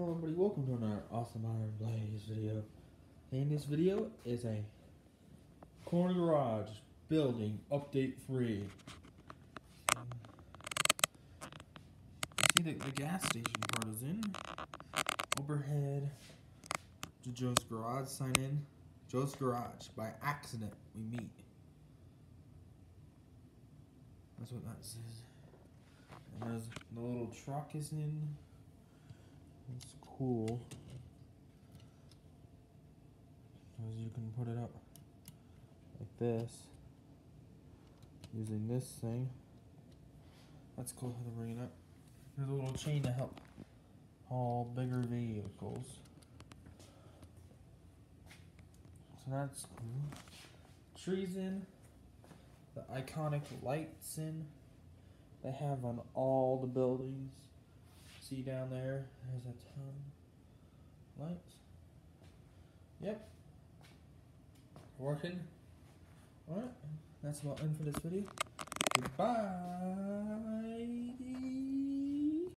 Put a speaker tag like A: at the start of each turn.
A: Hello everybody, welcome to another awesome Iron Plays video. In this video is a corner garage building update free. See the, the gas station part is in. Overhead to Joe's Garage sign in. Joe's Garage. By accident we meet. That's what that says. And the little truck is in. Cool. Because you can put it up like this. Using this thing. That's cool how to bring it up. There's a little chain to help haul bigger vehicles. So that's cool. Trees in. The iconic lights in. They have on all the buildings. See down there, there's a ton of lights. Yep. Working. Alright, that's about it for this video. Goodbye.